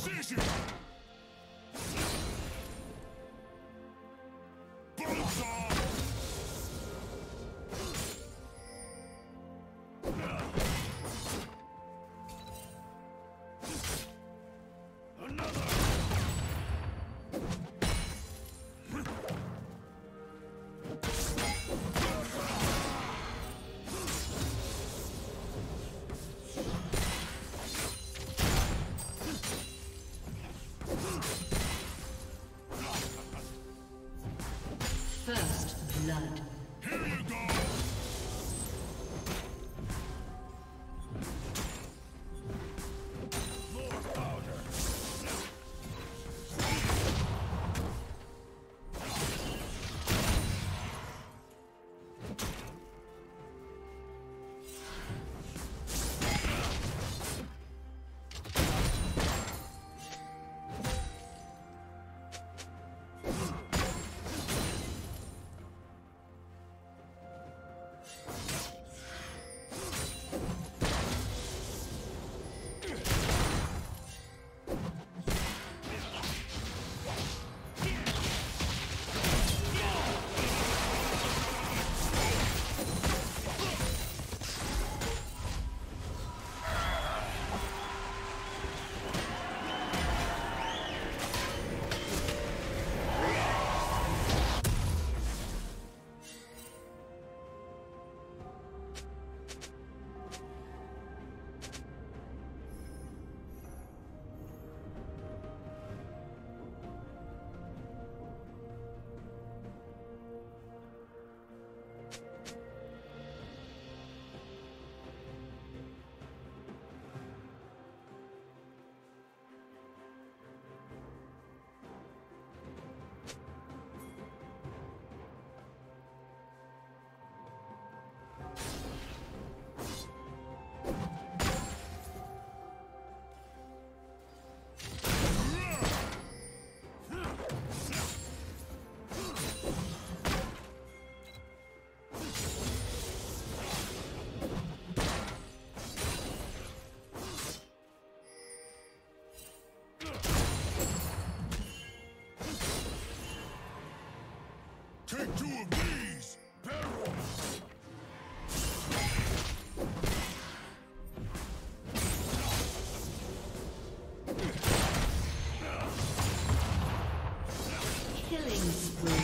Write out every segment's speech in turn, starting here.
Precision! Killing spree.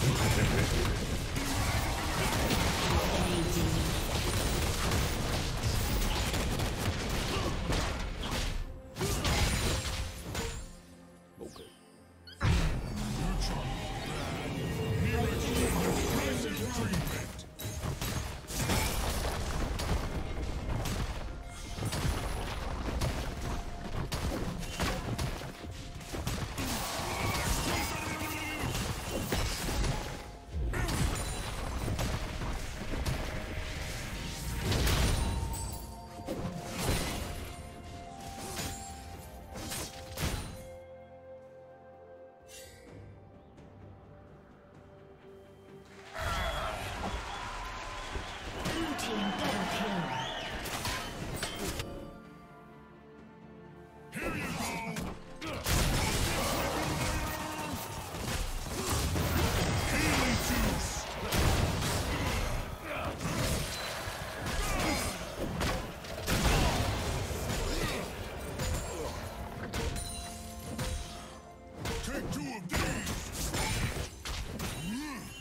Dominating.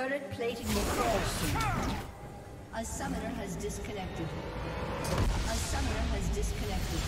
Plating will fall soon. A summoner has disconnected. A summoner has disconnected.